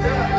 Yeah.